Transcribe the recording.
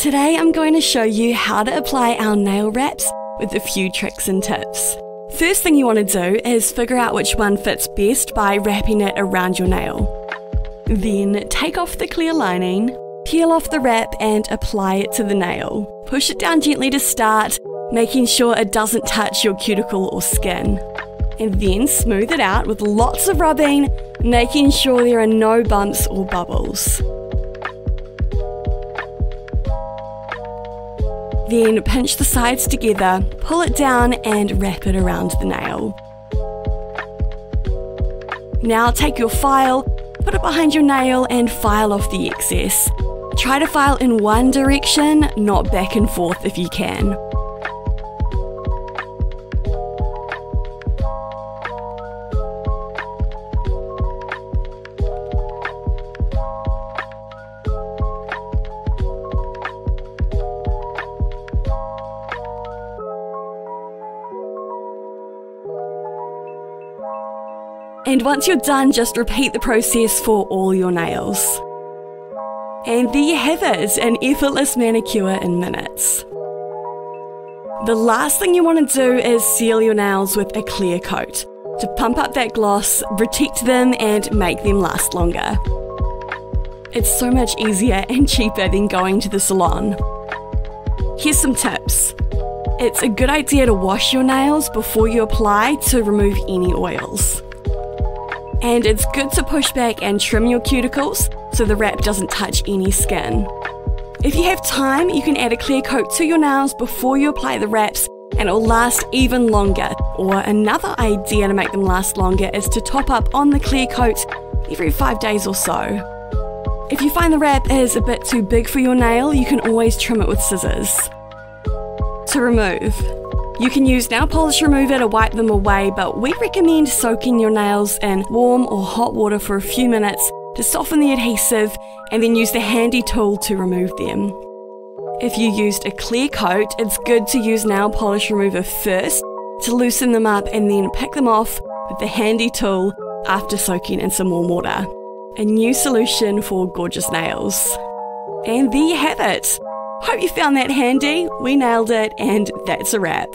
Today I'm going to show you how to apply our nail wraps with a few tricks and tips. First thing you want to do is figure out which one fits best by wrapping it around your nail. Then take off the clear lining, peel off the wrap and apply it to the nail. Push it down gently to start, making sure it doesn't touch your cuticle or skin. And then smooth it out with lots of rubbing, making sure there are no bumps or bubbles. Then pinch the sides together, pull it down and wrap it around the nail. Now take your file, put it behind your nail and file off the excess. Try to file in one direction, not back and forth if you can. And once you're done, just repeat the process for all your nails. And there you have it, an effortless manicure in minutes. The last thing you want to do is seal your nails with a clear coat to pump up that gloss, protect them, and make them last longer. It's so much easier and cheaper than going to the salon. Here's some tips. It's a good idea to wash your nails before you apply to remove any oils. And it's good to push back and trim your cuticles so the wrap doesn't touch any skin. If you have time, you can add a clear coat to your nails before you apply the wraps and it'll last even longer. Or another idea to make them last longer is to top up on the clear coat every five days or so. If you find the wrap is a bit too big for your nail, you can always trim it with scissors. To remove, you can use nail polish remover to wipe them away, but we recommend soaking your nails in warm or hot water for a few minutes to soften the adhesive and then use the handy tool to remove them. If you used a clear coat, it's good to use nail polish remover first to loosen them up and then pick them off with the handy tool after soaking in some warm water. A new solution for gorgeous nails. And there you have it. Hope you found that handy. We nailed it, and that's a wrap.